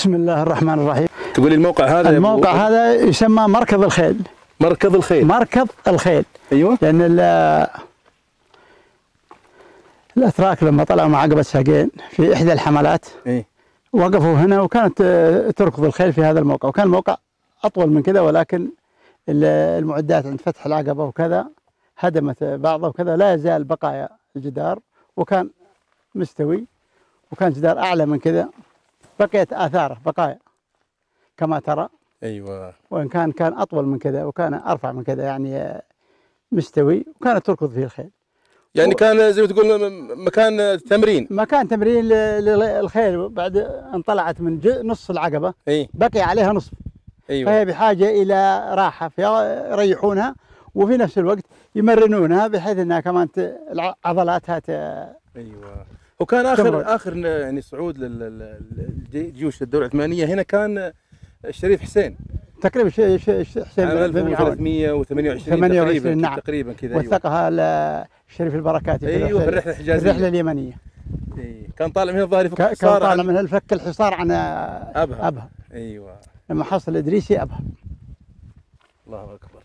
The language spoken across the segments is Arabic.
بسم الله الرحمن الرحيم. تقول لي الموقع هذا الموقع هذا يسمى مركض الخيل. مركض الخيل. مركض الخيل. أيوه. لأن ال- الأتراك لما طلعوا مع عقبة ساقين في إحدى الحملات اي وقفوا هنا وكانت تركض الخيل في هذا الموقع. وكان الموقع أطول من كذا ولكن ال- المعدات عند فتح العقبة وكذا هدمت بعضها وكذا. لا يزال بقايا الجدار وكان مستوي وكان جدار أعلى من كذا بقيت آثاره بقايا. كما ترى. أيوه. وإن كان كان أطول من كذا وكان أرفع من كذا يعني آه، مستوي وكانت تركض فيه الخيل. يعني كان زي ما تقول مكان تمرين. مكان تمرين للخيل بعد ان طلعت من نص العقبة. إي. بقي عليها نصف. أيوه. فهي بحاجة إلى راحة. فيريحونها وفي نفس الوقت يمرنونها بحيث إنها كمان عضلاتها ت- أيوه. وكان. اخر آخر يعني صعود للجيوش الدولة العثمانية. هنا كان الشريف حسين. تقريبا ش- ش- ش- حسين عام بن معاون 1328 28 تقريبا نعم. تقريبا كذا أيوه. وثقها ل- الشريف البركاتي أيوه في الرحله الحجازية. الرحلة اليمنية. إيه. كان طالع من الظاهر يفك كان حصار طالع من الفك الحصار عن أبها. أبها. أيوه. لما حصل الادريسي أبها. الله أكبر.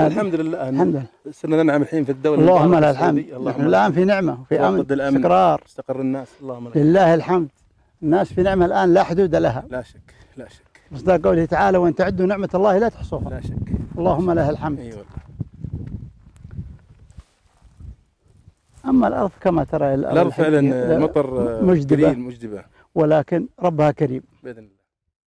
الحمد لله الحمد لله. صرنا ننعم الحين في الدولة اللهم لك. الحمد. اللهم نحن الآن في نعمة وفي أمن. استقرار. استقر الناس. اللهم لك لله الحمد. الناس في نعمة الآن لا حدود لها. لا شك. لا شك. مصداق قوله تعالى وإن تعدوا نعمة الله لا تحصوها. لا شك. اللهم له الحمد. أيوه. أما الأرض كما ترى الأرض فعلا الحقيقية مطر. قليل مجدبة. ولكن ربها كريم. بإذن الله.